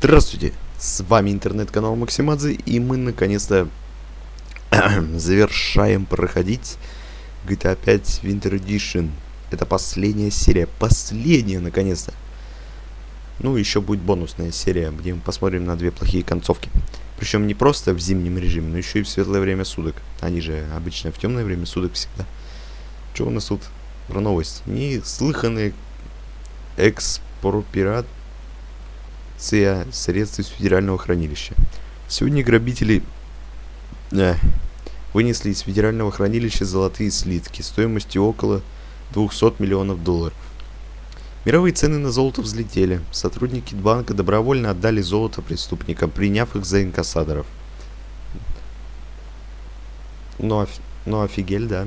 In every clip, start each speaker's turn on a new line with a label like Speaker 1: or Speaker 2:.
Speaker 1: Здравствуйте, с вами интернет-канал Максимадзе, и мы наконец-то завершаем проходить GTA 5 Winter Edition. Это последняя серия, последняя наконец-то. Ну, еще будет бонусная серия, где мы посмотрим на две плохие концовки. Причем не просто в зимнем режиме, но еще и в светлое время суток. Они же обычно в темное время суток всегда. Что у нас тут про новость? Неслыханные экспропират ЦИА средств из федерального хранилища. Сегодня грабители э, вынесли из федерального хранилища золотые слитки стоимостью около 200 миллионов долларов. Мировые цены на золото взлетели. Сотрудники банка добровольно отдали золото преступникам, приняв их за инкассаторов. Ну, оф... ну офигель, да.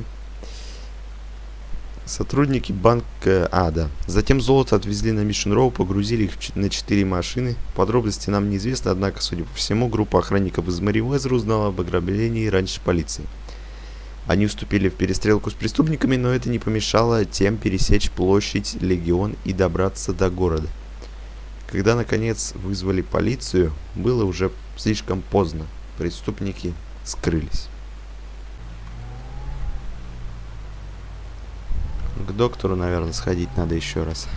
Speaker 1: Сотрудники банка Ада. Затем золото отвезли на Мишен Роу, погрузили их на 4 машины. Подробности нам неизвестны, однако, судя по всему, группа охранников из Мэри Уэзер узнала об ограблении раньше полиции. Они уступили в перестрелку с преступниками, но это не помешало тем пересечь площадь Легион и добраться до города. Когда, наконец, вызвали полицию, было уже слишком поздно. Преступники скрылись. К доктору, наверное, сходить надо еще раз.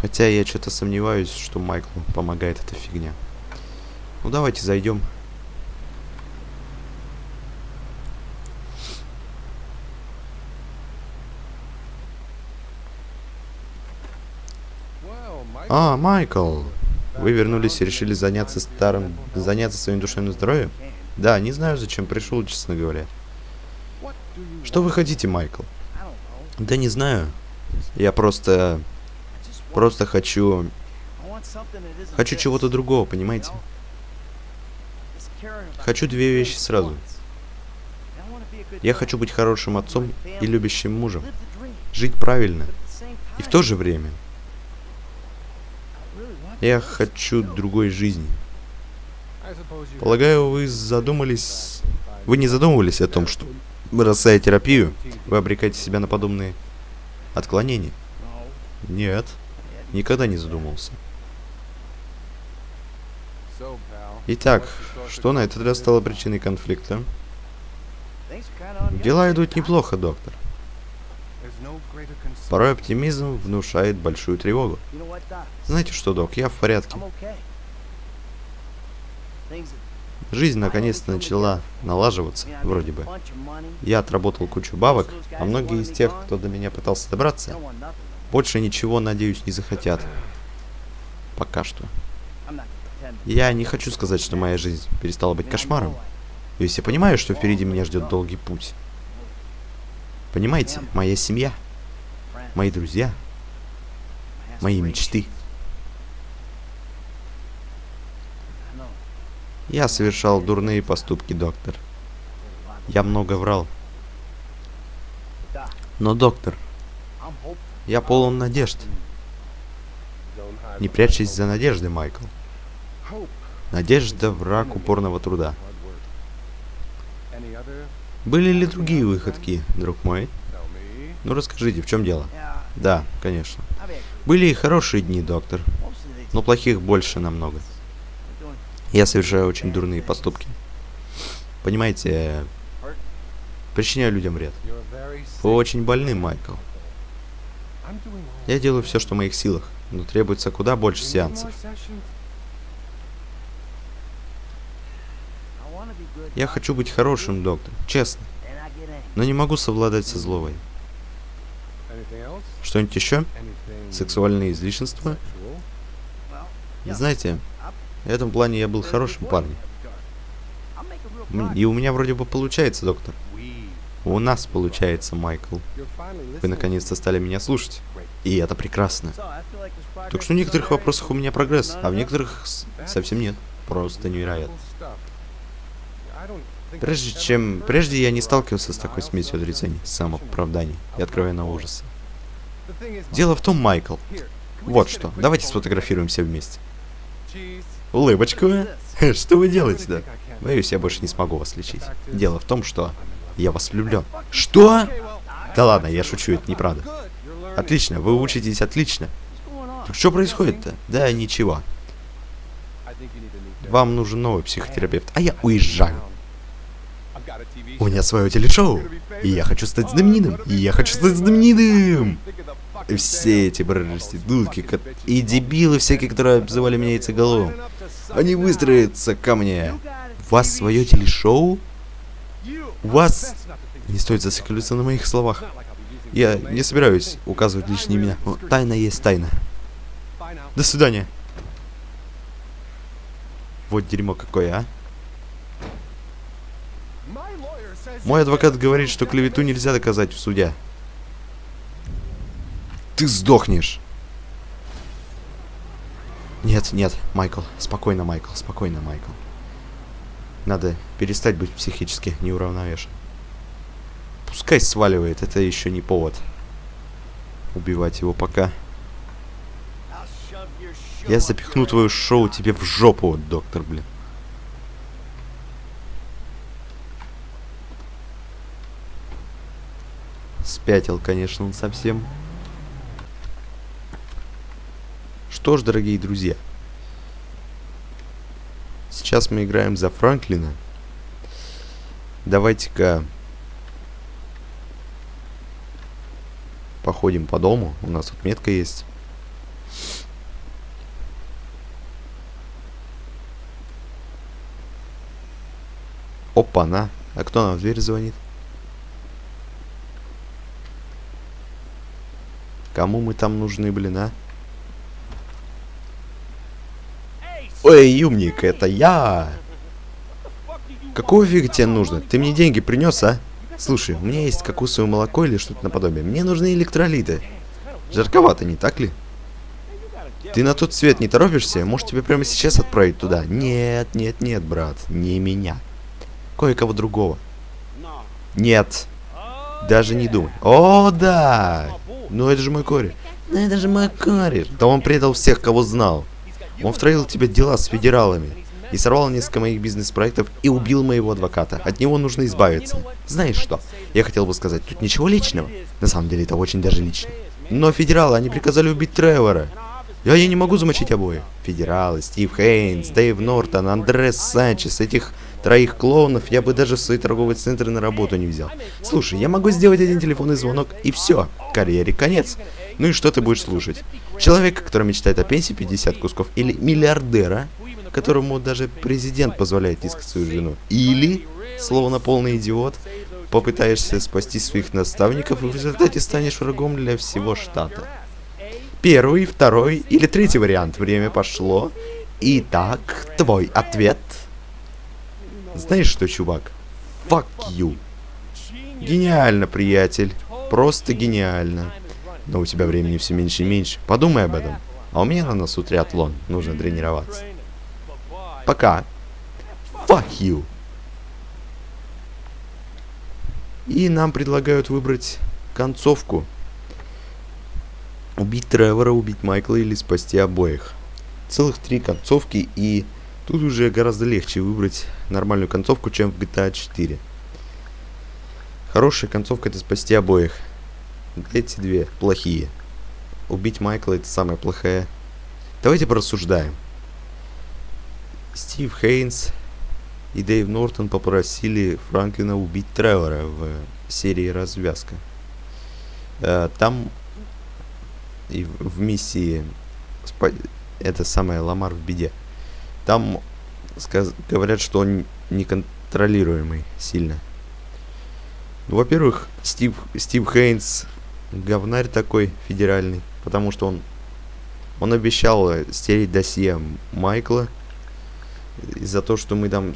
Speaker 1: Хотя я что-то сомневаюсь, что Майклу помогает эта фигня. Ну давайте зайдем. А, Майкл! Вы вернулись и решили заняться старым... заняться своим душевным здоровьем? Да, не знаю, зачем пришел, честно говоря. Что вы хотите, Майкл? Да не знаю. Я просто... Просто хочу... Хочу чего-то другого, понимаете? Хочу две вещи сразу. Я хочу быть хорошим отцом и любящим мужем. Жить правильно. И в то же время... Я хочу другой жизни. Полагаю, вы задумались... Вы не задумывались о том, что, бросая терапию, вы обрекаете себя на подобные отклонения? Нет, никогда не задумывался. Итак, что на этот раз стало причиной конфликта? Дела идут неплохо, доктор. Порой оптимизм внушает большую тревогу. Знаете что, док, я в порядке. Жизнь наконец-то начала налаживаться, вроде бы. Я отработал кучу бабок, а многие из тех, кто до меня пытался добраться, больше ничего, надеюсь, не захотят. Пока что. Я не хочу сказать, что моя жизнь перестала быть кошмаром. Есть я понимаю, что впереди меня ждет долгий путь. Понимаете, моя семья, мои друзья, мои мечты — Я совершал дурные поступки, доктор. Я много врал. Но, доктор, я полон надежд. Не прячьтесь за надеждой, Майкл. Надежда – враг упорного труда. Были ли другие выходки, друг мой? Ну расскажите, в чем дело? Да, конечно. Были и хорошие дни, доктор. Но плохих больше намного. Я совершаю очень дурные поступки. Понимаете, причиняю людям вред. Вы очень больны, Майкл. Я делаю все, что в моих силах, но требуется куда больше сеансов. Я хочу быть хорошим, доктор, честно. Но не могу совладать со зловой. Что-нибудь еще? Сексуальные излишенства? Знаете, в этом плане я был хорошим парнем. И у меня вроде бы получается, доктор. У нас получается, Майкл. Вы наконец-то стали меня слушать. И это прекрасно. Так что в некоторых вопросах у меня прогресс, а в некоторых совсем нет. Просто невероятно. Прежде чем... Прежде я не сталкивался с такой смесью отрицаний, самооправданий и откровенного ужаса. Дело в том, Майкл, Вот что, давайте сфотографируемся вместе. Улыбочку. Что вы делаете, да? Боюсь, я больше не смогу вас лечить. Дело в том, что я вас влюблен. Что? Да ладно, я шучу, это неправда. Отлично, вы учитесь отлично. Так что происходит-то? Да, ничего. Вам нужен новый психотерапевт, а я уезжаю. У меня свое телешоу, и я хочу стать знаменитым, и я хочу стать знаменитым. И все эти проститутки и дебилы всякие, которые обзывали меня яйцеголовым, они выстроятся ко мне. У вас свое телешоу? У вас... Не стоит зацикливаться на моих словах. Я не собираюсь указывать лишние имена. Но тайна есть тайна. До свидания. Вот дерьмо какое, а. Мой адвокат говорит, что клевету нельзя доказать в суде. Ты сдохнешь. Нет, нет, Майкл. Спокойно, Майкл. Спокойно, Майкл. Надо перестать быть психически неуравновешенным. Пускай сваливает, это еще не повод убивать его пока. Я запихну твое шоу тебе в жопу, доктор, блин. Спятил, конечно, он совсем. Что ж, дорогие друзья. Сейчас мы играем за Франклина. Давайте-ка походим по дому. У нас тут метка есть. Опа-на. А кто нам в дверь звонит? Кому мы там нужны, блин, а? Ой, юмник, это я! Какого фига тебе нужно? Ты мне деньги принес, а? Слушай, у меня есть кокосовое молоко или что-то наподобие. Мне нужны электролиты. Жарковато, не так ли? Ты на тот свет не торопишься? Может тебе прямо сейчас отправить туда? Нет, нет, нет, брат, не меня. Кое-кого другого. Нет. Даже не думай. О, да! Ну это же мой кореш. Ну это же мой кореш. Да он предал всех, кого знал. Он втроил тебе дела с федералами и сорвал несколько моих бизнес-проектов и убил моего адвоката. От него нужно избавиться. Знаешь что? Я хотел бы сказать, тут ничего личного. На самом деле это очень даже лично. Но федералы, они приказали убить Тревора. Я, я не могу замочить обоих. Федералы, Стив Хейнс, Дэйв Нортон, Андрес Санчес, этих троих клоунов я бы даже в свои торговые центры на работу не взял. Слушай, я могу сделать один телефонный звонок и все, карьере конец. Ну и что ты будешь слушать? Человека, который мечтает о пенсии 50 кусков, или миллиардера, которому даже президент позволяет искать свою жену. Или, словно полный идиот, попытаешься спасти своих наставников и в результате станешь врагом для всего штата. Первый, второй или третий вариант. Время пошло. Итак, твой ответ. Знаешь что, чувак? Fuck you. Гениально, приятель. Просто гениально. Но у тебя времени все меньше и меньше. Подумай об этом. А у меня на носу триатлон. Нужно тренироваться. Пока. Fuck you. И нам предлагают выбрать концовку. Убить Тревора, убить Майкла или спасти обоих. Целых три концовки и тут уже гораздо легче выбрать нормальную концовку, чем в GTA 4. Хорошая концовка это спасти обоих. Эти две плохие. Убить Майкла это самая плохая. Давайте порассуждаем. Стив Хейнс и Дэйв Нортон попросили Франклина убить Тревора в серии «Развязка». Э, там и в миссии это самое Ламар в беде. Там говорят, что он неконтролируемый сильно. Ну, во-первых, Стив, Стив Хейнс говнарь такой федеральный, потому что он он обещал стереть досье Майкла из-за того, что мы там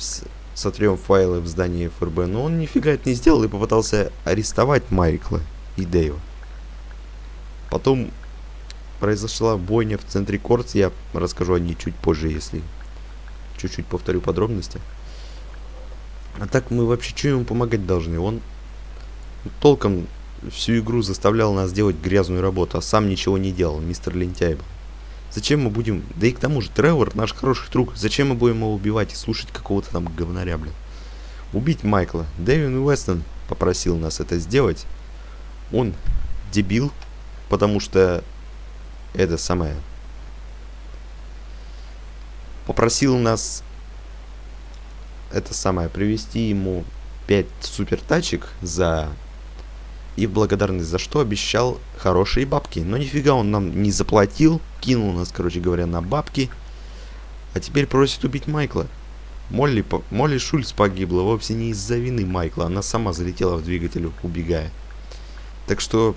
Speaker 1: сотрем файлы в здании ФРБ, но он нифига это не сделал и попытался арестовать Майкла и Дэйва. Потом произошла бойня в центре Корц, я расскажу о ней чуть позже, если чуть-чуть повторю подробности. А так мы вообще что ему помогать должны? Он толком всю игру заставлял нас делать грязную работу, а сам ничего не делал, мистер Лентяй был. Зачем мы будем... Да и к тому же, Тревор наш хороший друг. Зачем мы будем его убивать и слушать какого-то там говнаря, блин? Убить Майкла. Дэвин Уэстон попросил нас это сделать. Он дебил, потому что это самое... Попросил нас это самое, привести ему 5 супер тачек за... И в благодарность за что обещал хорошие бабки. Но нифига он нам не заплатил, кинул нас, короче говоря, на бабки. А теперь просит убить Майкла. Молли. Молли Шульц погибла вовсе не из-за вины Майкла. Она сама залетела в двигатель, убегая. Так что...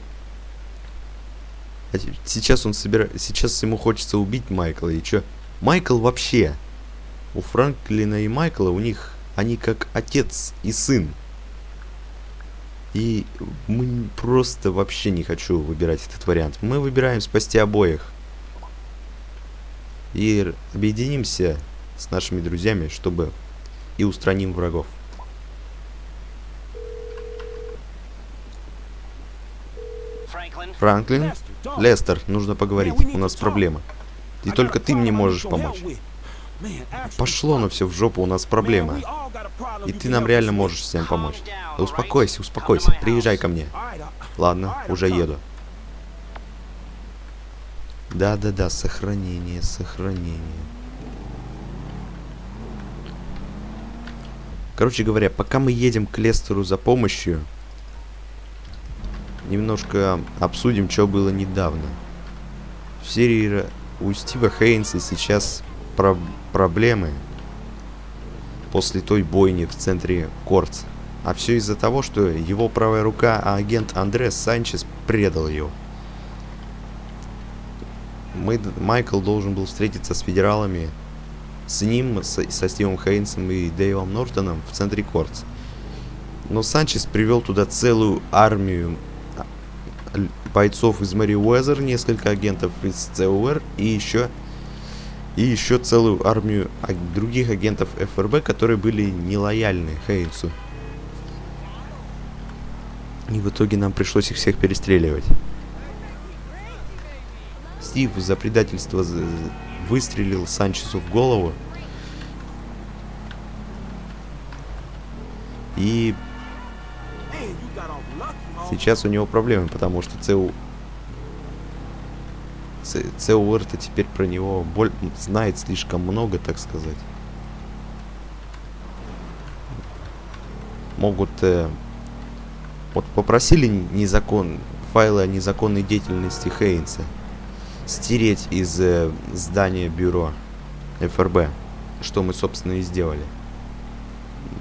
Speaker 1: А сейчас он собирает... Сейчас ему хочется убить Майкла. И чё? Майкл вообще... У Франклина и Майкла у них они как отец и сын. И мы просто вообще не хочу выбирать этот вариант. Мы выбираем спасти обоих. И объединимся с нашими друзьями, чтобы и устраним врагов. Франклин? Лестер, нужно поговорить. У нас проблема. И только ты мне можешь помочь. Пошло на все в жопу, у нас проблема. И ты нам реально можешь всем помочь. Да успокойся, успокойся, приезжай ко мне. Ладно, уже еду. Да-да-да, сохранение, сохранение. Короче говоря, пока мы едем к Лестеру за помощью, немножко обсудим, что было недавно. В серии у Стива Хейнса сейчас про проблемы после той бойни в центре Корц. А все из-за того, что его правая рука, а агент Андрес Санчес предал его. Мы, Майкл должен был встретиться с федералами, с ним, со, со Стивом Хейнсом и Дэйвом Нортоном в центре Корц. Но Санчес привел туда целую армию бойцов из Мэри Уэзер, несколько агентов из ЦУР и еще и еще целую армию других агентов ФРБ, которые были нелояльны Хейнсу. И в итоге нам пришлось их всех перестреливать. Стив за предательство выстрелил Санчесу в голову. И сейчас у него проблемы, потому что ЦУ ЦУР-то теперь про него боль... знает слишком много, так сказать. Могут... Э, вот попросили незакон... файлы о незаконной деятельности Хейнса стереть из э, здания бюро ФРБ, что мы, собственно, и сделали.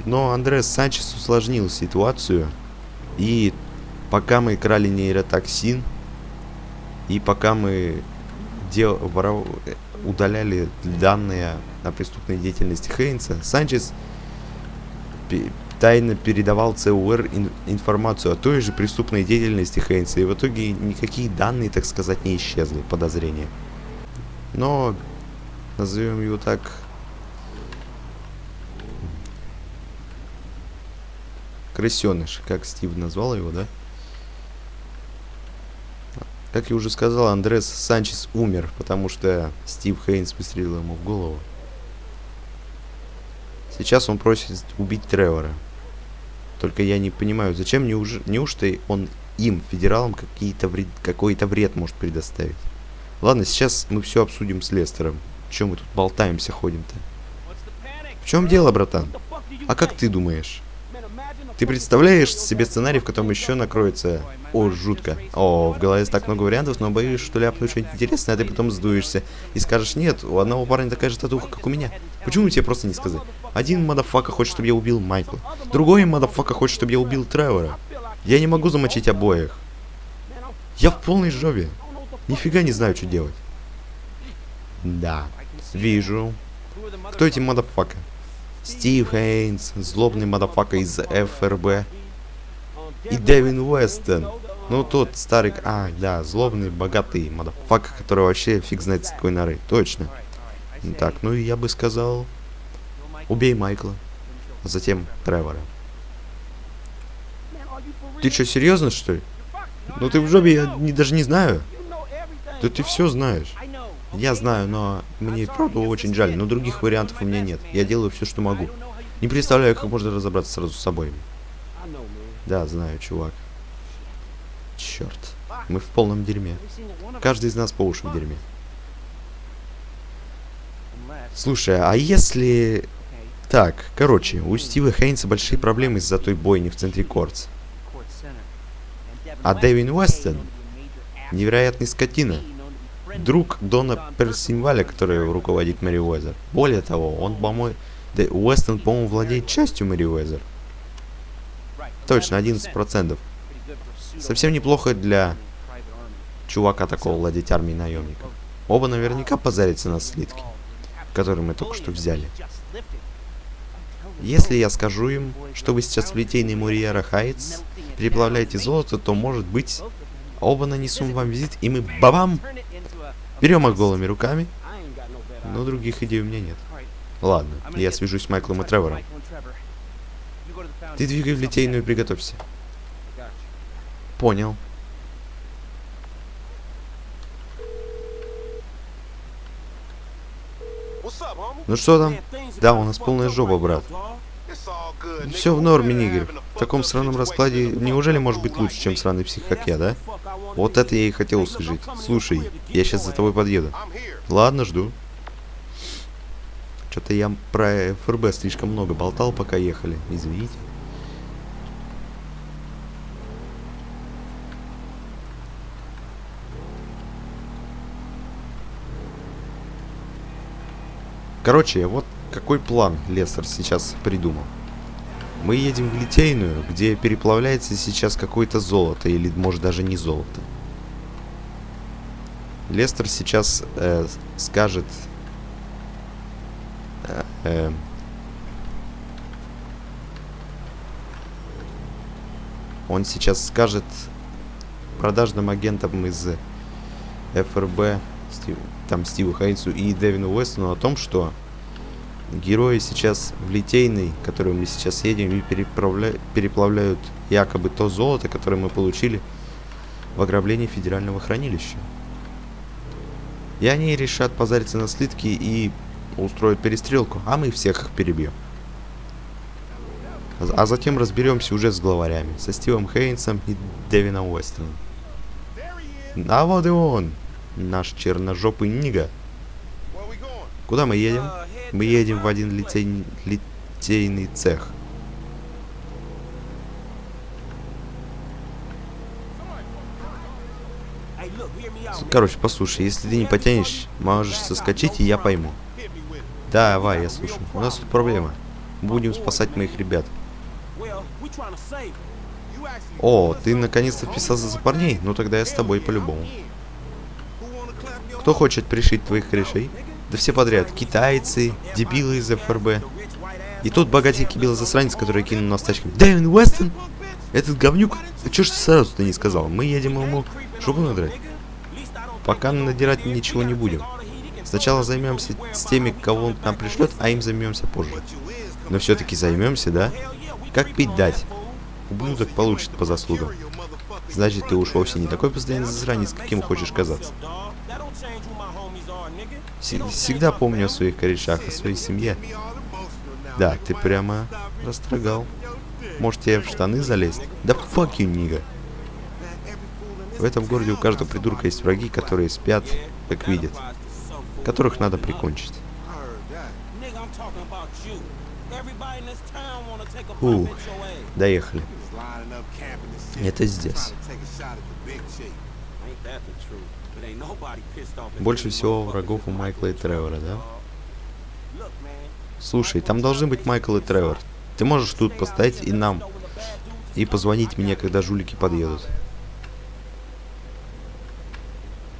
Speaker 1: Но Андрес Санчес усложнил ситуацию, и пока мы крали нейротоксин, и пока мы дел, воров, удаляли данные о преступной деятельности Хейнса, Санчес тайно передавал ЦУР ин, информацию о той же преступной деятельности Хейнса, и в итоге никакие данные, так сказать, не исчезли, подозрения. Но, назовем его так, крысеныш, как Стив назвал его, да? Как я уже сказал, Андрес Санчес умер, потому что Стив Хейнс выстрелил ему в голову. Сейчас он просит убить Тревора. Только я не понимаю, зачем неуж... неужто он им, федералам, вред... какой-то вред может предоставить. Ладно, сейчас мы все обсудим с Лестером. Чем мы тут болтаемся, ходим-то? В чем дело, братан? А как ты думаешь? Ты представляешь себе сценарий, в котором еще накроется... О, жутко. О, в голове так много вариантов, но боюсь, что ляпну что-нибудь интересное, а ты потом сдуешься. И скажешь, нет, у одного парня такая же татуха, как у меня. Почему тебе просто не сказать? Один мадафака хочет, чтобы я убил Майкла. Другой мадафака хочет, чтобы я убил Тревора. Я не могу замочить обоих. Я в полной жопе. Нифига не знаю, что делать. Да, вижу. Кто эти мадафака? Стив Хейнс, злобный мадафака из ФРБ. И Дэвин Уэстон. Ну, тот старый... А, да, злобный, богатый мадафака, который вообще фиг знает с какой норы. Точно. Так, ну и я бы сказал... Убей Майкла. А затем Тревора. Ты что, серьезно, что ли? Ну ты в жопе, я не, даже не знаю. Да ты все знаешь. Я знаю, но мне правда очень жаль, но других вариантов у меня нет. Я делаю все, что могу. Не представляю, как можно разобраться сразу с собой. Да, знаю, чувак. Черт. Мы в полном дерьме. Каждый из нас по уши в дерьме. Слушай, а если... Так, короче, у Стива Хейнса большие проблемы из-за той бойни в центре Кортс. А Дэвин Уэстон невероятный скотина. Друг Дона Персинваля, который руководит Мэри Уэзер. Более того, он, по-моему... Уэстон, по-моему, владеет частью Мэри Уэзер. Точно, 11%. Совсем неплохо для чувака такого владеть армией наемников. Оба наверняка позарятся на слитки, которые мы только что взяли. Если я скажу им, что вы сейчас в литейной Муриера Хайтс переплавляете золото, то, может быть, оба нанесем вам визит, и мы бабам! Берем их голыми руками. Но других идей у меня нет. Ладно, я свяжусь с Майклом и Тревором. Ты двигай в литейную и приготовься. Понял. Ну что там? Да, у нас полная жопа, брат. Все в норме, Нигер. В таком сраном раскладе неужели может быть лучше, чем сраный псих, как я, да? Вот это я и хотел услышать. Слушай, я сейчас за тобой подъеду. Ладно, жду. Что-то я про ФРБ слишком много болтал, пока ехали. Извините. Короче, вот какой план Лестер сейчас придумал. Мы едем в Литейную, где переплавляется сейчас какое-то золото, или может даже не золото. Лестер сейчас э, скажет... Э, э, он сейчас скажет продажным агентам из ФРБ, Стив, там Стиву Хайнсу и Дэвину Уэстону о том, что герои сейчас в Литейной, которую мы сейчас едем, и переплавляют якобы то золото, которое мы получили в ограблении федерального хранилища. И они решат позариться на слитки и устроят перестрелку, а мы всех их перебьем. А затем разберемся уже с главарями, со Стивом Хейнсом и Дэвином Уэстоном. А вот и он, наш черножопый Нига. Куда мы едем? Мы едем в один литей... литейный цех. Короче, послушай, если ты не потянешь, можешь соскочить, и я пойму. Давай, я слушаю. У нас тут проблема. Будем спасать моих ребят. О, ты наконец-то вписался за парней? Ну тогда я с тобой по-любому. Кто хочет пришить твоих корешей? Да все подряд. Китайцы, дебилы из ФРБ. И тут богатенький белый засранец, который кинул нас тачками. Дэвин Уэстон? Этот говнюк? Ты чё ж сразу-то не сказал? Мы едем ему жопу надрать. Пока надирать ничего не будем. Сначала займемся с теми, кого он нам пришлет, а им займемся позже. Но все-таки займемся, да? Как пить дать? Ублюдок получит по заслугам. Значит, ты уж вовсе не такой постоянный засранец, каким хочешь казаться. Всегда помню о своих корешах, о своей семье. Да, ты прямо растрогал. Может тебе в штаны залезть? Да fuck you, нига. В этом городе у каждого придурка есть враги, которые спят, как видят. Которых надо прикончить. Ух, доехали. Это здесь. Больше всего врагов у Майкла и Тревора, да? Слушай, там должны быть Майкл и Тревор. Ты можешь тут постоять и нам. И позвонить мне, когда жулики подъедут.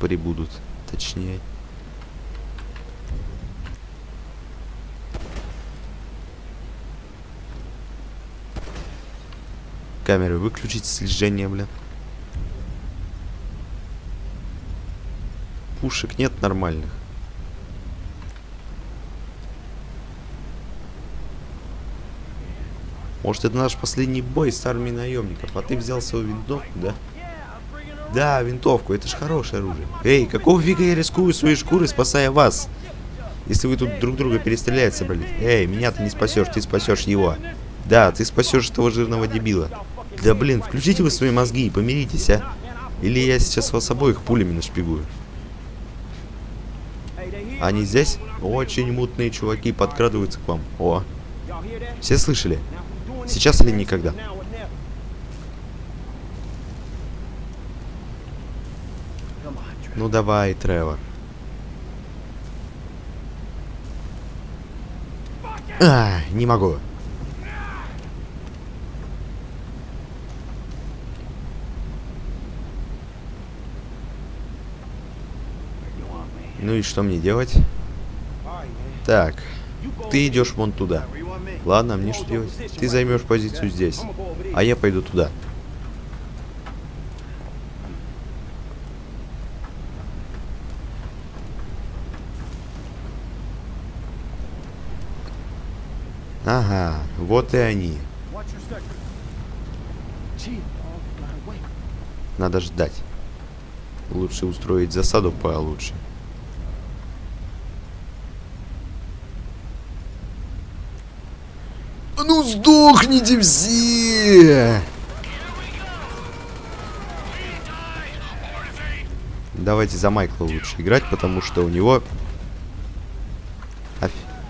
Speaker 1: Прибудут, точнее. Камеры выключить слежение, блин. пушек нет нормальных. Может, это наш последний бой с армией наемников, а ты взял свою винтовку, да? Да, винтовку, это ж хорошее оружие. Эй, какого фига я рискую своей шкурой, спасая вас? Если вы тут друг друга перестрелять собрались. Эй, меня ты не спасешь, ты спасешь его. Да, ты спасешь этого жирного дебила. Да блин, включите вы свои мозги и помиритесь, а. Или я сейчас вас обоих пулями нашпигую. Они здесь? Очень мутные чуваки подкрадываются к вам. О, все слышали? Сейчас или никогда? Ну давай, Тревор. А, не могу. Ну и что мне делать? Так, ты идешь вон туда. Ладно, мне что делать? Ты займешь позицию здесь, а я пойду туда. Ага, вот и они. Надо ждать. Лучше устроить засаду получше. Ну сдохните все! Давайте за Майкла лучше играть, потому что у него...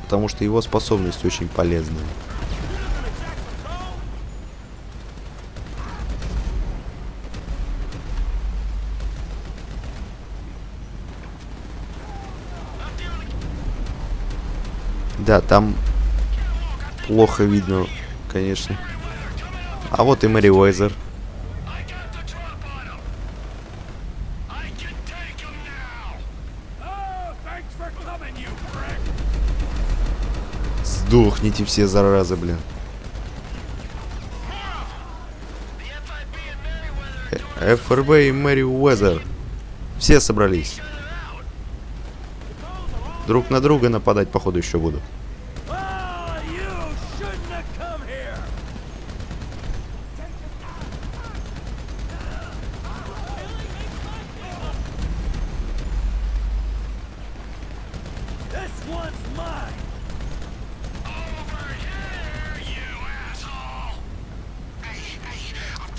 Speaker 1: Потому что его способность очень полезная. Да, там плохо видно, конечно. А вот и Мэри Уэйзер. Сдохните все, заразы, блин. ФРБ и Мэри Уэзер. Все собрались. Друг на друга нападать, походу, еще будут.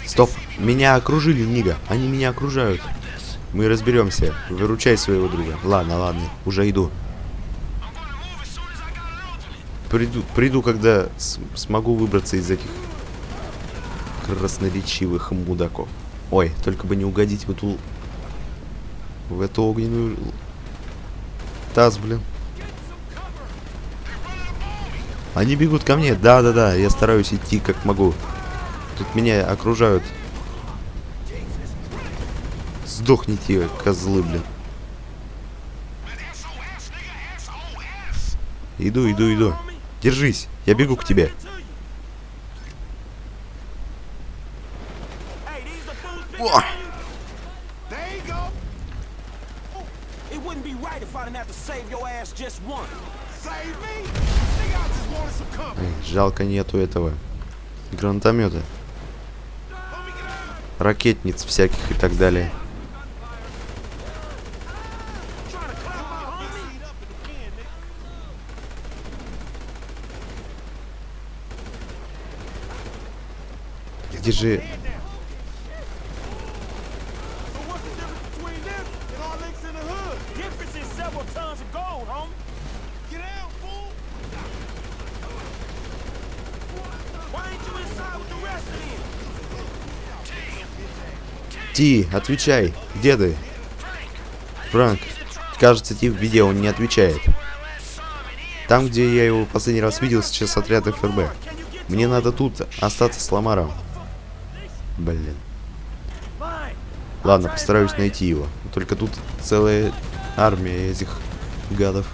Speaker 1: Стоп, меня окружили, Нига. Они меня окружают. Мы разберемся. Выручай своего друга. Ладно, ладно, уже иду. Приду, приду когда смогу выбраться из этих красноречивых мудаков. Ой, только бы не угодить в эту... В эту огненную... Таз, блин. Они бегут ко мне. Да-да-да, я стараюсь идти как могу. Тут меня окружают. Сдохните, козлы, блин. Иду, иду, иду. Держись, я бегу к тебе. О! жалко нету этого гранатомета ракетниц всяких и так далее. Где же... Ти, отвечай. Где ты? Франк. Кажется, Ти в видео он не отвечает. Там, где я его последний раз видел, сейчас отряд ФРБ. Мне надо тут остаться с Ламаром. Блин. Ладно, постараюсь найти его. Только тут целая армия этих гадов.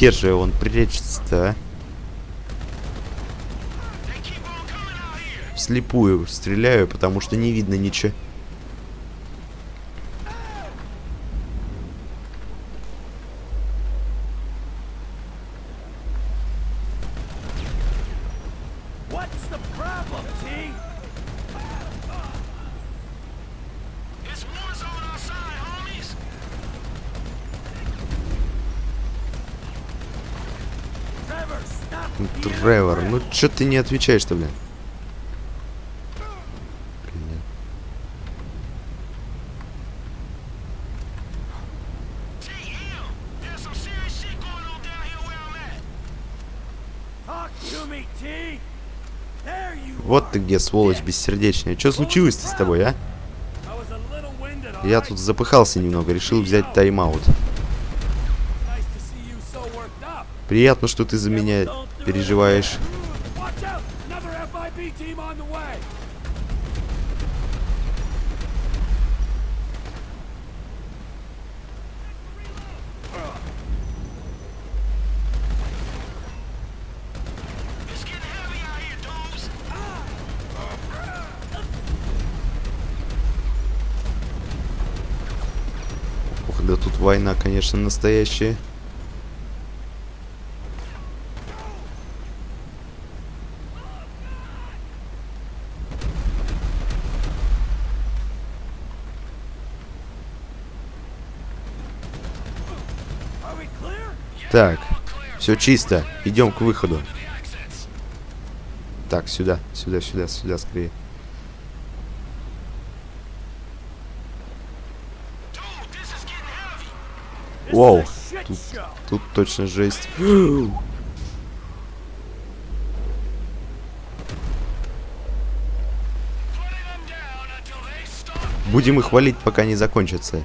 Speaker 1: Где же он прячется, а? Вслепую стреляю, потому что не видно ничего.
Speaker 2: To me, T. There you
Speaker 1: Вот ты где, сволочь бессердечная. Чё случилось-то с тобой, а? Я тут запыхался немного, решил взять тайм-аут. Приятно, что ты за меня переживаешь. Война, конечно, настоящая. Так, все чисто. Идем к выходу. Так, сюда, сюда, сюда, сюда, скорее.
Speaker 2: Shit
Speaker 1: тут, тут точно жесть. Будем их валить, пока не закончится.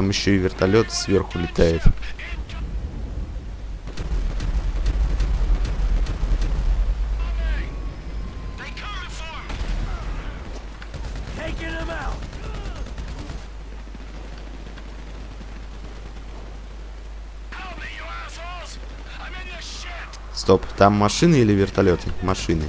Speaker 1: Там еще и вертолет сверху летает. Стоп, там машины или вертолеты? Машины.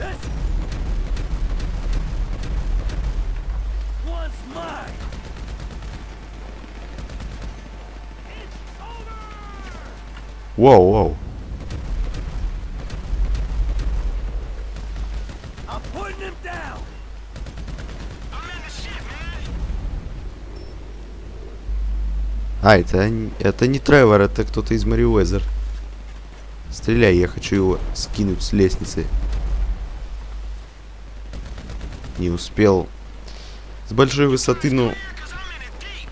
Speaker 2: Shit, man.
Speaker 1: А, это, это не Тревор, это кто-то из Мари Уэзер. Стреляй, я хочу его скинуть с лестницы. Не успел. С большой высоты, ну...
Speaker 2: It deep.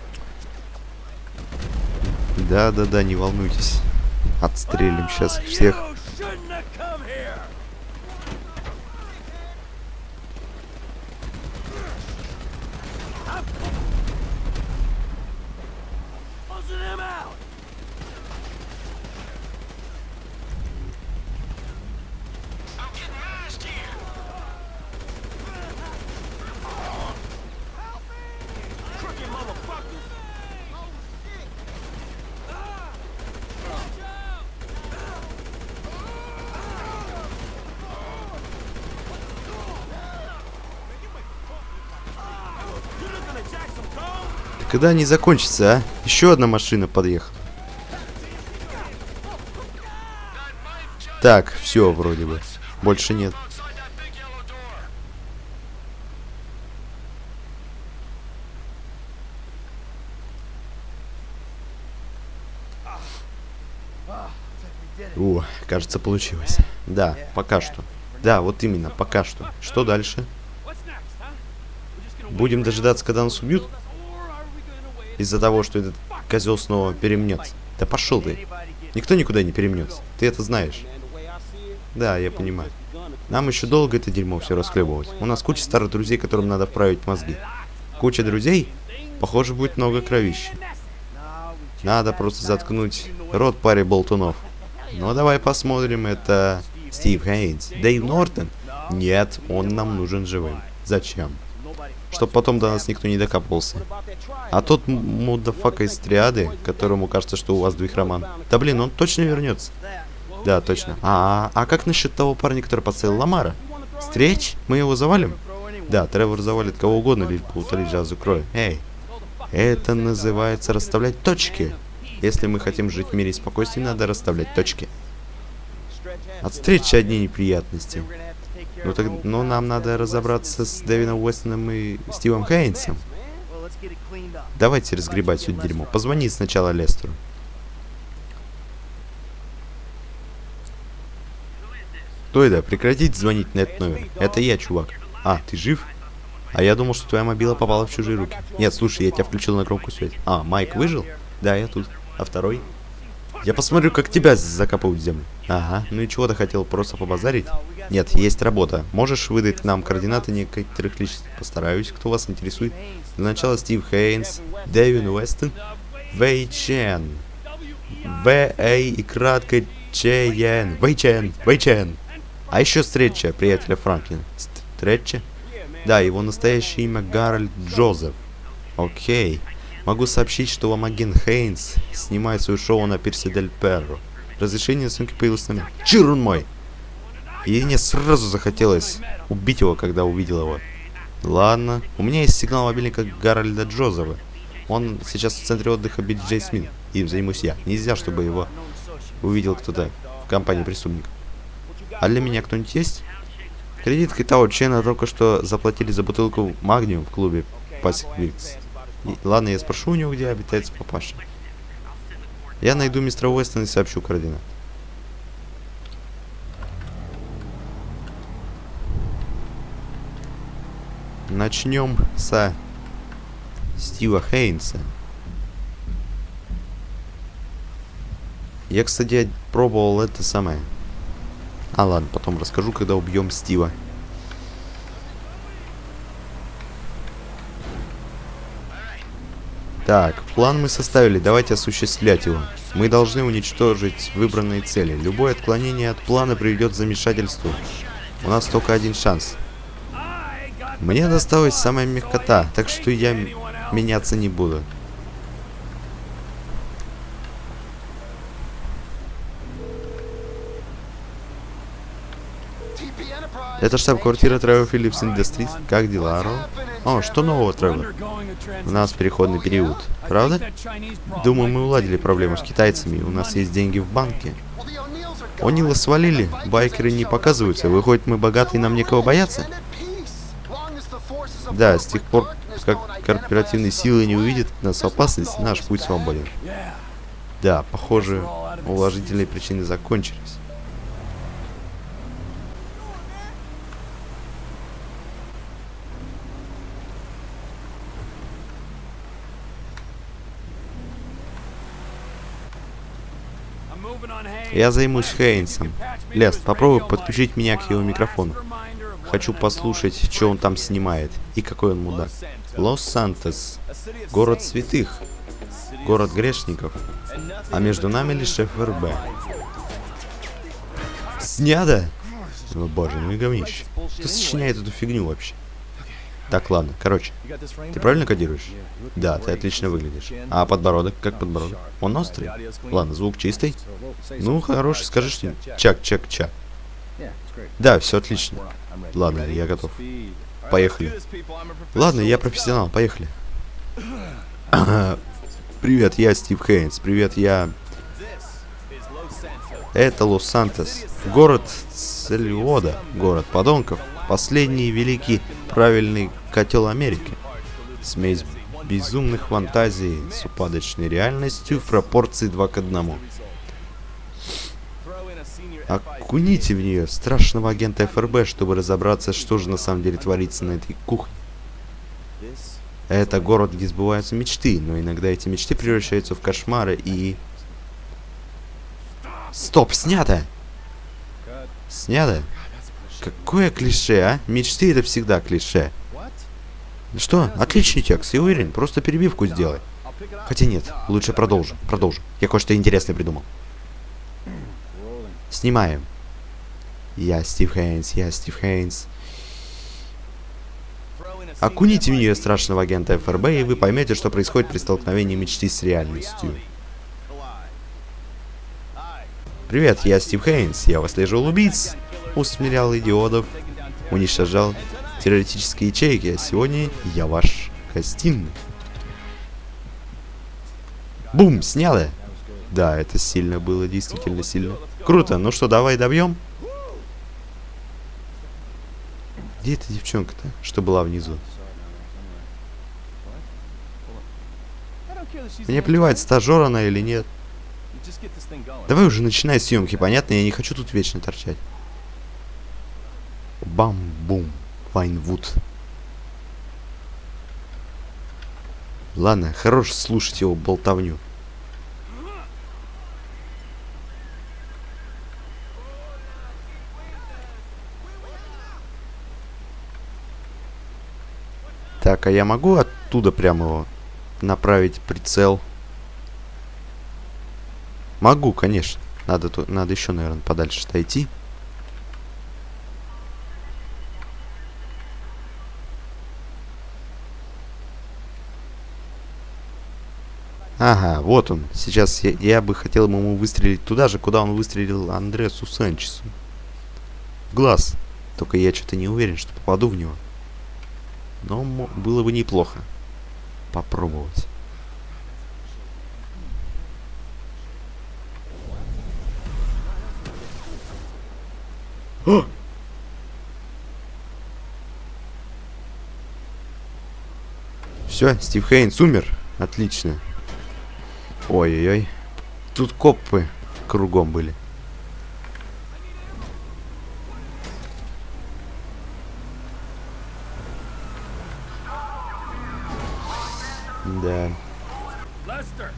Speaker 1: Да-да-да, не волнуйтесь. Отстрелим сейчас их всех. Когда они закончатся, а? Еще одна машина подъехала. Так, все вроде бы. Больше нет. О, кажется, получилось. Да, пока что. Да, вот именно, пока что. Что дальше? Будем дожидаться, когда нас убьют? Из-за того, что этот козел снова перемнется. Да пошел ты. Никто никуда не перемнется. Ты это знаешь. Да, я понимаю. Нам еще долго это дерьмо все расхлебывать. У нас куча старых друзей, которым надо вправить мозги. Куча друзей? Похоже, будет много кровища. Надо просто заткнуть рот паре болтунов. Ну, давай посмотрим. Это Стив Хейнс. Дэйв Нортон? Нет, он нам нужен живым. Зачем? Чтоб потом до нас никто не докапывался. А тот мудафака из триады, которому кажется, что у вас двихроман. Да блин, он точно вернется. Да, точно. А, а как насчет того парня, который подставил Ламара? Встреч? Мы его завалим? Да, Тревор завалит кого угодно, лишь бы утолить жажду крови. Эй, это называется расставлять точки. Если мы хотим жить в мире и спокойствии, надо расставлять точки. От встречи одни неприятности. Ну, так, ну нам надо разобраться с Дэвином Уэстоном и Стивом Хейнсом. Давайте разгребать все дерьмо. Позвони сначала Лестеру. Кто это? Прекратите звонить на этот номер. Это я, чувак. А, ты жив? А я думал, что твоя мобила попала в чужие руки. Нет, слушай, я тебя включил на громкую связь. А, Майк выжил? Да, я тут. А второй? Я посмотрю, как тебя закапывают в землю. Ага, ну и чего ты хотел, просто побазарить? Нет, есть работа. Можешь выдать нам координаты некоторых личностей? Постараюсь, кто вас интересует. Для начала Стив Хейнс, Дэвин Уэстон, Вэй Чен. В-А и кратко Чен. Вэй Чен, Вэй Чен. А еще встреча приятеля Франклина. Встреча? Да, его настоящее имя Гарольд Джозеф. Окей. Могу сообщить, что вам агент Хейнс снимает свое шоу на Пирсе Дель Перро. Разрешение на съемки появилось на мне. Чир он мой! И мне сразу захотелось убить его, когда увидел его. Ладно. У меня есть сигнал мобильника Гарольда Джозефа. Он сейчас в центре отдыха Бит Джей Смит. Им займусь я. Нельзя, чтобы его увидел кто-то в компании преступников. А для меня кто-нибудь есть? Кредиткой того Чена только что заплатили за бутылку магниум в клубе Пасик Викс. Ладно, я спрошу у него, где обитает папаша. Я найду мистера Уэстона и сообщу координат. Начнем со Стива Хейнса. Я, кстати, пробовал это самое. А ладно, потом расскажу, когда убьем Стива. Так, план мы составили, давайте осуществлять его. Мы должны уничтожить выбранные цели. Любое отклонение от плана приведет к замешательству. У нас только один шанс. Мне досталась самая мягкота, так что я меняться не буду. Это штаб-квартира Trevor Phillips Industries. Как дела, Ро? О, что нового, Тревор? У нас переходный период. Правда? Думаю, мы уладили проблему с китайцами. У нас есть деньги в банке. Онила свалили. Байкеры не показываются. Выходит, мы богатые, нам некого бояться? Да, с тех пор, как корпоративные силы не увидят нас в опасности, наш путь свободен. Да, похоже, уважительные причины закончились. Я займусь Хейнсом. Лес, попробуй подключить меня к его микрофону. Хочу послушать, что он там снимает и какой он мудак. Лос-Сантос. Город святых. Город грешников. А между нами лишь ФРБ. Снято? О боже, ну и говнище. Кто сочиняет эту фигню вообще? Так, ладно, короче. Ты правильно кодируешь? Да, ты отлично выглядишь. А подбородок? Как подбородок? Он острый? Ладно, звук чистый? Ну, хороший, скажи что Чак, чак, чак. Да, все отлично. Ладно, я готов. Поехали. Ладно, я профессионал, поехали. Привет, я Стив Хейнс. Привет, я... Это Лос-Сантос. Город Цельвода. Город подонков. Последний великий правильный котел Америки. Смесь безумных фантазий с упадочной реальностью в пропорции 2 к 1. Окуните в нее страшного агента ФРБ, чтобы разобраться, что же на самом деле творится на этой кухне. Это город, где сбываются мечты, но иногда эти мечты превращаются в кошмары и... Стоп, снято! Снято? Какое клише, а? Мечты это всегда клише. Что? Отличный текст, я уверен. Просто перебивку сделай. Хотя нет, лучше продолжим. Продолжим. Я кое-что интересное придумал. Снимаем. Я Стив Хейнс, я Стив Хейнс. Окуните в нее страшного агента ФРБ, и вы поймете, что происходит при столкновении мечты с реальностью. Привет, я Стив Хейнс. Я выслеживал убийц, усмирял идиотов уничтожал террористические ячейки, а сегодня я ваш гостиный. Бум, сняла. Да, это сильно было, действительно сильно. Круто, ну что, давай добьем? Где эта девчонка-то, что была внизу? Мне плевать, стажер она или нет. Давай уже начинай съемки, понятно? Я не хочу тут вечно торчать. Бам-бум. Вайнвуд. Ладно, хорош слушать его болтовню. Так, а я могу оттуда прямо его направить прицел? Могу, конечно. Надо, надо еще, наверное, подальше отойти. Ага, вот он. Сейчас я, я бы хотел ему выстрелить туда же, куда он выстрелил Андресу Санчесу. В глаз. Только я что-то не уверен, что попаду в него. Но было бы неплохо попробовать. О! Все, Стив Хейнс умер. Отлично. Ой-ой-ой. Тут копы кругом были. Да.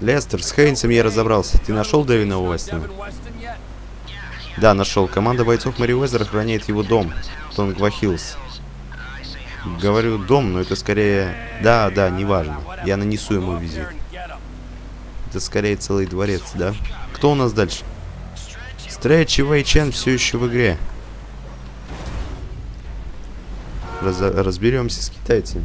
Speaker 1: Лестер, с Хейнсом я разобрался. Ты нашел Дэвина Уэстона? Да, нашел. Команда бойцов Мэри Уэзер охраняет его дом. Тонгва Хиллз. Говорю дом, но это скорее... Да, да, неважно. Я нанесу ему визит. Это скорее целый дворец, да? Кто у нас дальше? Стрэч и Вэй все еще в игре. Раз разберемся с китайцами.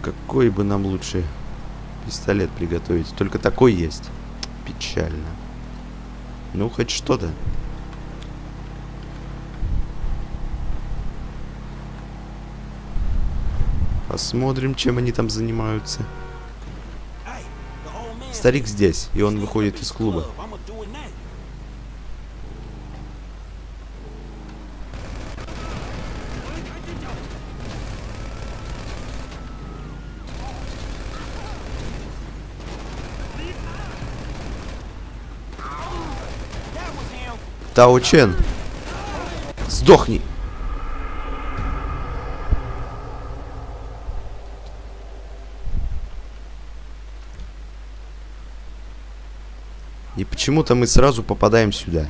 Speaker 1: Какой бы нам лучше пистолет приготовить? Только такой есть. Печально. Ну, хоть что-то. Посмотрим, чем они там занимаются. Старик здесь, и он выходит из клуба. Тао Чен. Сдохни. Почему-то мы сразу попадаем сюда.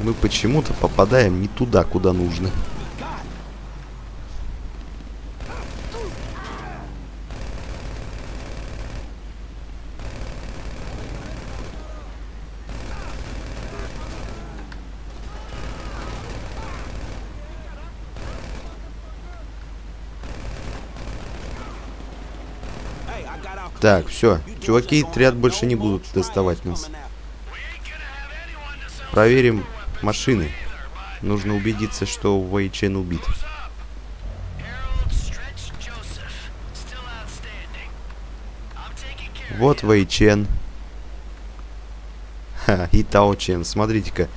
Speaker 1: Мы почему-то попадаем не туда, куда нужно. Так, все. Чуваки, отряд больше не будут доставать нас. Проверим машины. Нужно убедиться, что Вэй Чен убит. Вот Вэй Чен. Ха, и Тао Чен. Смотрите-ка,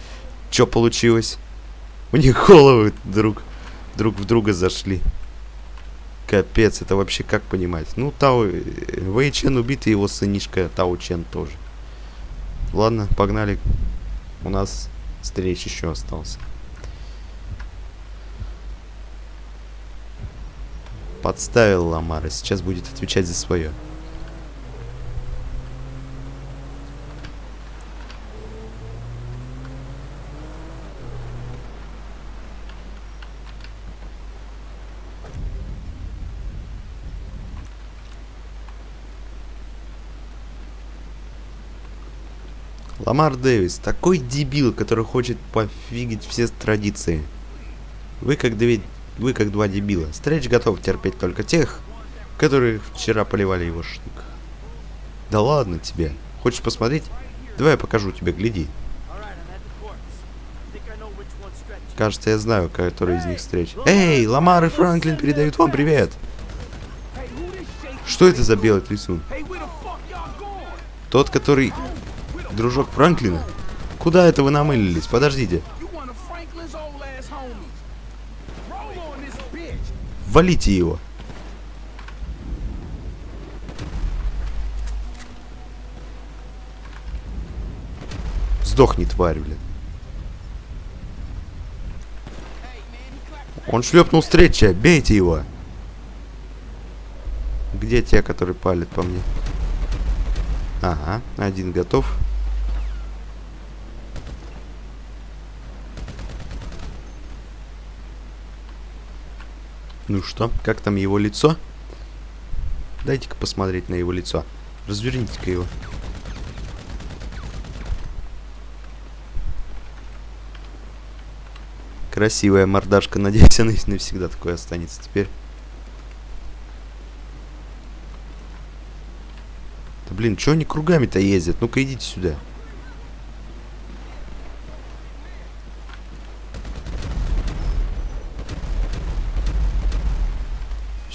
Speaker 1: что получилось. У них головы друг, друг в друга зашли. Капец, это вообще как понимать? Ну, Тао... Вэй Чен убит, и его сынишка Тао Чен тоже. Ладно, погнали. У нас встреч еще остался. Подставил Ламара, сейчас будет отвечать за свое. Ламар Дэвис, такой дебил, который хочет пофигить все традиции. Вы как две Вы как два дебила. Стрэч готов терпеть только тех, которые вчера поливали его штык. Да ладно тебе. Хочешь посмотреть? Давай я покажу тебе, гляди. Кажется, я знаю, который из них встреч. Эй, Ламар и Франклин передают вам привет. Что это за белый трясун? Тот, который дружок Франклина? Куда это вы намылились? Подождите. Валите его. Сдохни, тварь, блин. Он шлепнул встреча. Бейте его. Где те, которые палят по мне? Ага, один готов. Ну что, как там его лицо? Дайте-ка посмотреть на его лицо. Разверните-ка его. Красивая мордашка. Надеюсь, она навсегда такой останется теперь. Да блин, чё они кругами-то ездят? Ну-ка идите сюда.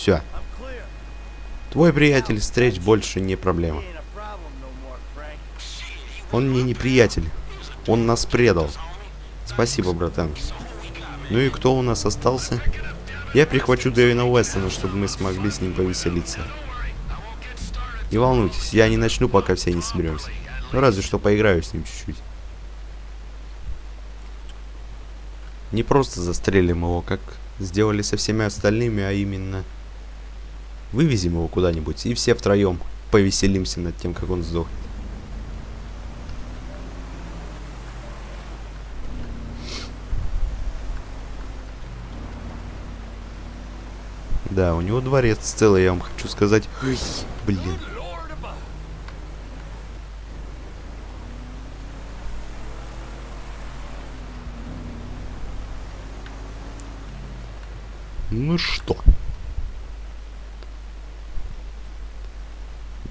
Speaker 1: Все. Твой приятель встреч больше не проблема. Он мне не приятель. Он нас предал. Спасибо, братан. Ну и кто у нас остался? Я прихвачу Дэвина Уэстона, чтобы мы смогли с ним повеселиться. Не волнуйтесь, я не начну, пока все не соберемся. Ну разве что поиграю с ним чуть-чуть. Не просто застрелим его, как сделали со всеми остальными, а именно вывезем его куда-нибудь и все втроем повеселимся над тем, как он сдохнет. Да, у него дворец целый, я вам хочу сказать. Ой, блин. Ну что?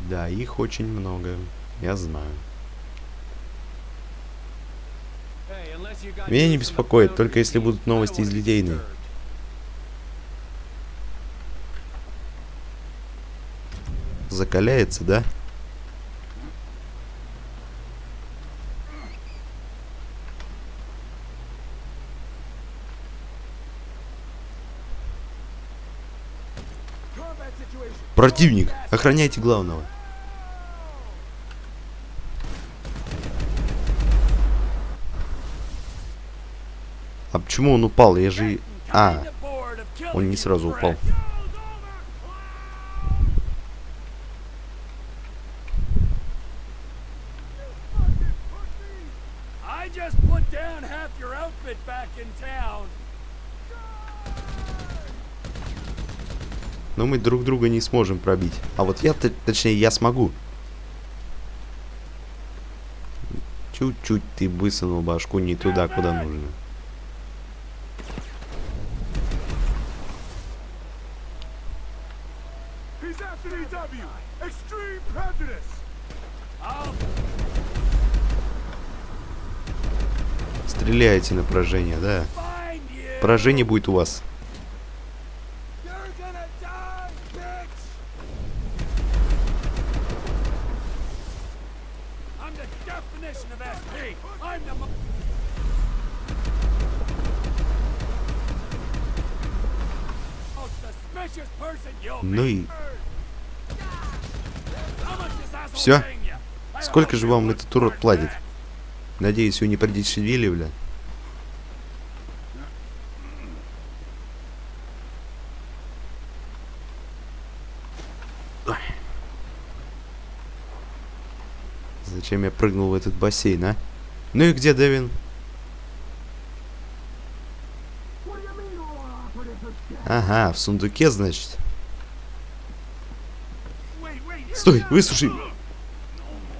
Speaker 1: Да, их очень много. Я знаю. Меня не беспокоит, только если будут новости из Лидейной. Закаляется, да? Противник, охраняйте главного. А почему он упал? Я же... А, он не сразу упал. Но мы друг друга не сможем пробить. А вот я, точнее, я смогу. Чуть-чуть ты высунул башку не туда, куда нужно. Стреляйте на поражение, да. Поражение будет у вас. Ну и
Speaker 2: don't
Speaker 1: сколько же вам этот урод платит? Надеюсь, вы не продешевили, бля. Ой. Я прыгнул в этот бассейн, а? Ну и где Дэвин? Ага, в сундуке, значит. Стой, выслушай.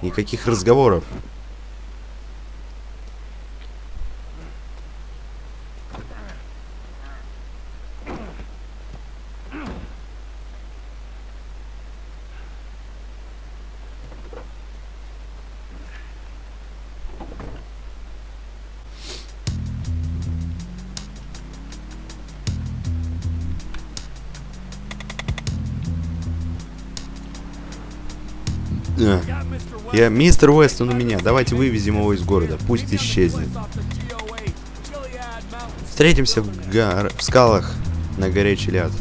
Speaker 1: Никаких разговоров. Я мистер Уэстон у меня. Давайте вывезем его из города. Пусть исчезнет. Встретимся в, гор- в скалах на горе Челяд.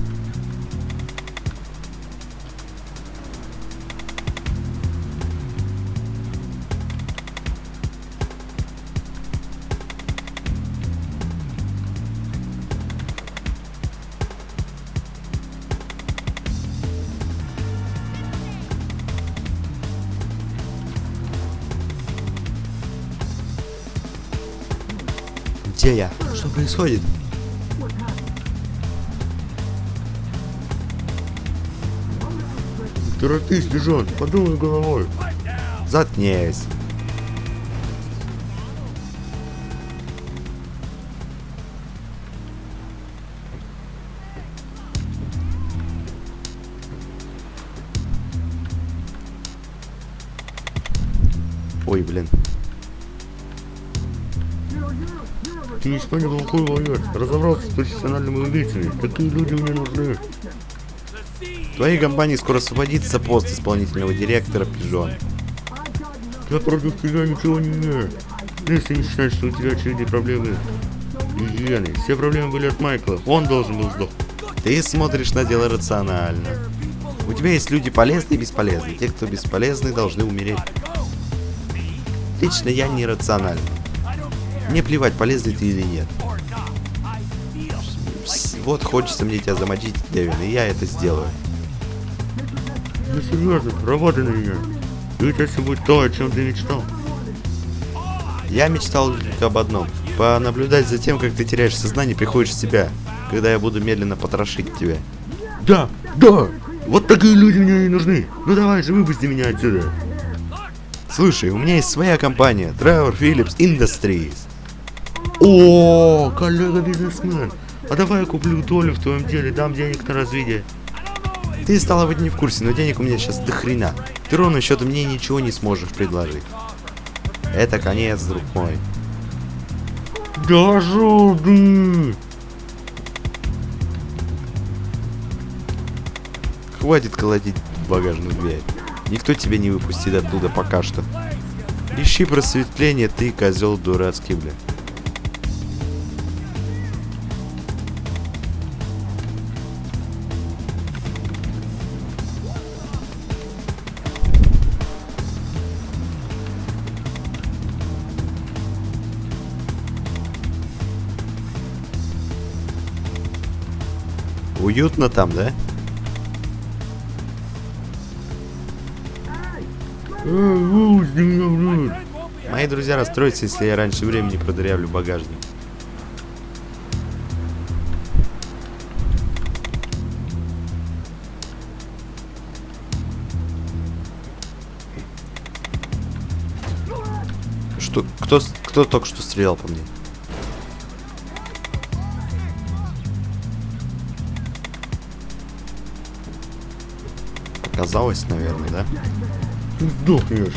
Speaker 1: Что происходит? Торопись, Бежон, подумай головой. Заткнись.
Speaker 3: Ты испанец плохой боец. Разобрался с профессиональными убийцами. Такие люди мне нужны.
Speaker 1: Твоей компании скоро освободится пост исполнительного директора Пижон.
Speaker 3: Я против тебя ничего не имею. Если не считать, что у тебя очередные проблемы гигиены. Все проблемы были от Майкла. Он должен был сдохнуть.
Speaker 1: Ты смотришь на дело рационально. У тебя есть люди полезные и бесполезные. Те, кто бесполезны, должны умереть. Лично я нерациональный. Мне плевать, полезный ты или нет. Вот хочется мне тебя замочить, Дэвин, и я это сделаю.
Speaker 3: Я серьезно, работай на меня. Тебя все будет то, о чем ты мечтал.
Speaker 1: Я мечтал только об одном. Понаблюдать за тем, как ты теряешь сознание и приходишь в себя, когда я буду медленно потрошить тебя.
Speaker 3: Да, да, вот такие люди мне и нужны. Ну давай же, выпусти меня отсюда.
Speaker 1: Слушай, у меня есть своя компания, Trevor Phillips Industries.
Speaker 3: О, коллега-бизнесмен. А давай я куплю долю в твоем деле, дам денег на развитие.
Speaker 1: Ты стала быть не в курсе, но денег у меня сейчас до хрена. Ты ровно счету мне ничего не сможешь предложить. Это конец, друг мой.
Speaker 3: Да жолды.
Speaker 1: Хватит колотить багажную дверь. Никто тебя не выпустит оттуда пока что. Ищи просветление, ты козел дурацкий, бля. Уютно там, да? Мои друзья расстроятся, если я раньше времени продырявлю багажник. Что? Кто, кто только что стрелял по мне? Показалось, наверное, да?
Speaker 3: Ты сдохнешь.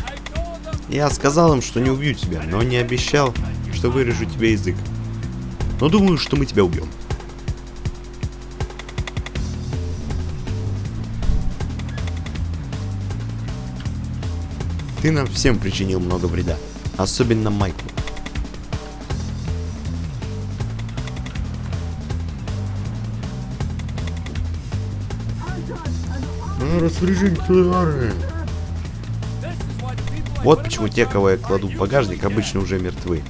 Speaker 1: Я сказал им, что не убью тебя, но не обещал, что вырежу тебе язык. Но думаю, что мы тебя убьем. Ты нам всем причинил много вреда. Особенно Майклу.
Speaker 3: Твоей армии.
Speaker 1: Вот почему те, кого я кладу в багажник, обычно уже мертвы.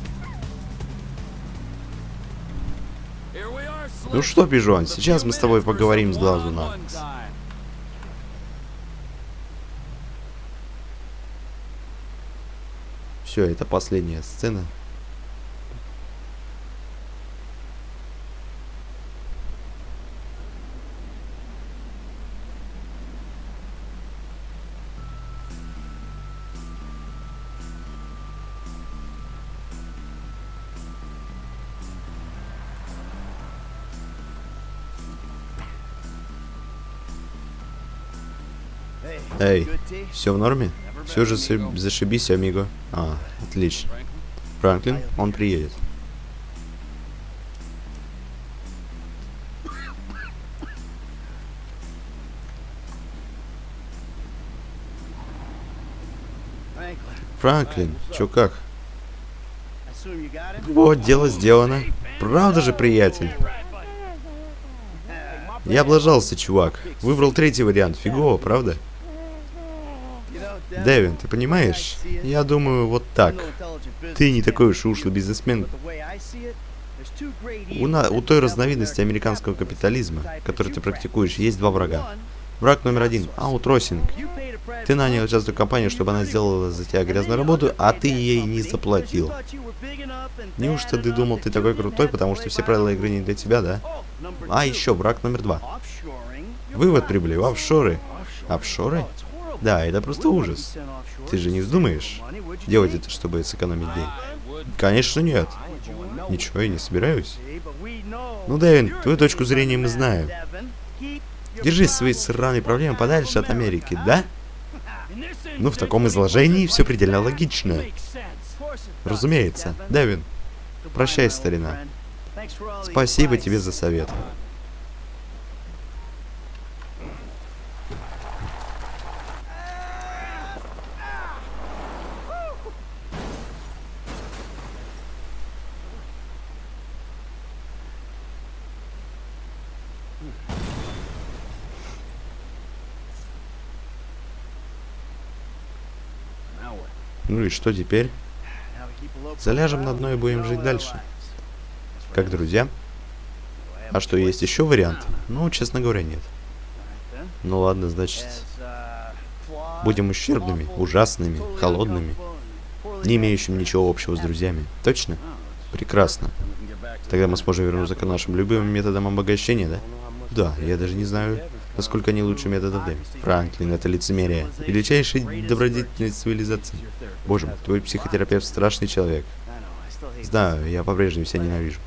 Speaker 1: Ну что, Пижон, сейчас мы с тобой поговорим с глазу на глаз. Все, это последняя сцена. Все в норме? Все же зашибись, амиго. А, отлично. Франклин, он приедет. Франклин, чё как? Вот, дело сделано. Правда же, приятель? Я облажался, чувак. Выбрал третий вариант. Фигово, правда? Дэвин, ты понимаешь? Я думаю, вот так. Ты не такой уж ушлый бизнесмен. У, на, у той разновидности американского капитализма, который ты практикуешь, есть два врага. Враг номер один – аутросинг. Ты нанял частную компанию, чтобы она сделала за тебя грязную работу, а ты ей не заплатил. Неужто ты думал, ты такой крутой, потому что все правила игры не для тебя, да? А еще враг номер два. Вывод прибыли в офшоры. Офшоры? Да, это просто ужас. Ты же не вздумаешь делать это, чтобы сэкономить денег? Конечно нет. Ничего, я не собираюсь. Ну, Дэвин, твою точку зрения мы знаем. Держись свои сраные проблемы подальше от Америки, да? Ну, в таком изложении все предельно логично. Разумеется. Дэвин, прощай, старина. Спасибо тебе за совет. Ну и что теперь? Заляжем на дно и будем жить дальше. Как друзья? А что, есть еще вариант? Ну, честно говоря, нет. Ну ладно, значит, будем ущербными, ужасными, холодными, не имеющими ничего общего с друзьями. Точно? Прекрасно. Тогда мы сможем вернуться к нашим любимым методам обогащения, да? Да, я даже не знаю, насколько они лучше методов Дэми. Франклин, это лицемерие. Величайший добродетельность цивилизации. Боже мой, твой психотерапевт страшный человек. Знаю, я по-прежнему себя ненавижу.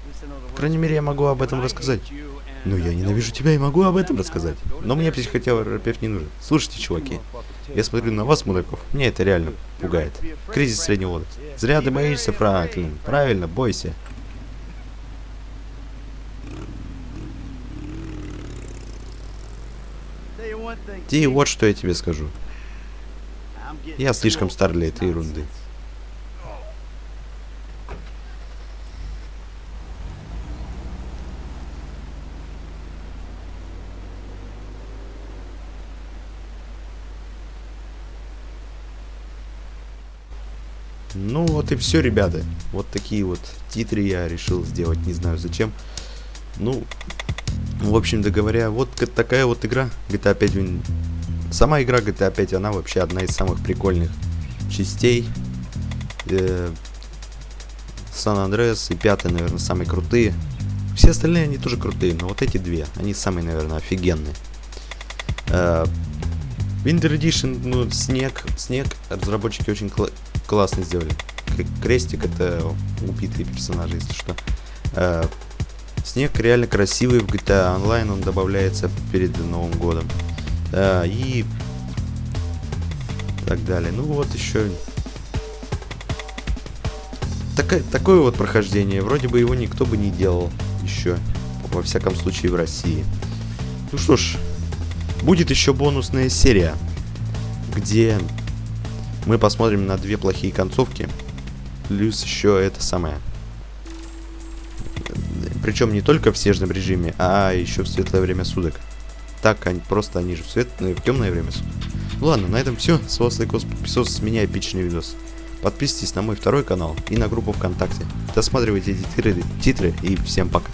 Speaker 1: По крайней мере, я могу об этом рассказать. Ну, я ненавижу тебя и могу об этом рассказать. Но мне психотерапевт не нужен. Слушайте, чуваки, я смотрю на вас, мудаков, мне это реально пугает. Кризис среднего возраста. Зря ты боишься, Франклин. Правильно, бойся. Ти, вот что я тебе скажу. Я слишком стар для этой ерунды. Ну вот и все, ребята. Вот такие вот титры я решил сделать, не знаю зачем. Ну, в общем-то говоря, вот такая вот игра GTA 5. Вин- Сама игра GTA 5, она вообще одна из самых прикольных частей. Э, Сан Андреас и пятый, наверное, самые крутые. Все остальные они тоже крутые, но вот эти две, они самые, наверное, офигенные. Э, Winter Edition, ну, снег, снег разработчики очень кла- классно сделали. Крестик это убитые персонажи, если что. Снег реально красивый в GTA Online, он добавляется перед Новым годом. Да, и так далее. Ну вот еще Такое, такое вот прохождение. Вроде бы его никто бы не делал еще. Во всяком случае в России. Ну что ж, будет еще бонусная серия, где мы посмотрим на две плохие концовки. Плюс еще это самое. Причем не только в снежном режиме, а еще в светлое время суток. Так, они, просто они же в, свет, в темное время суток. Ну ладно, на этом все. С вас лайкос, подписос, с меня эпичный видос. Подписывайтесь на мой второй канал и на группу ВКонтакте. Досматривайте эти титры, титры и всем пока.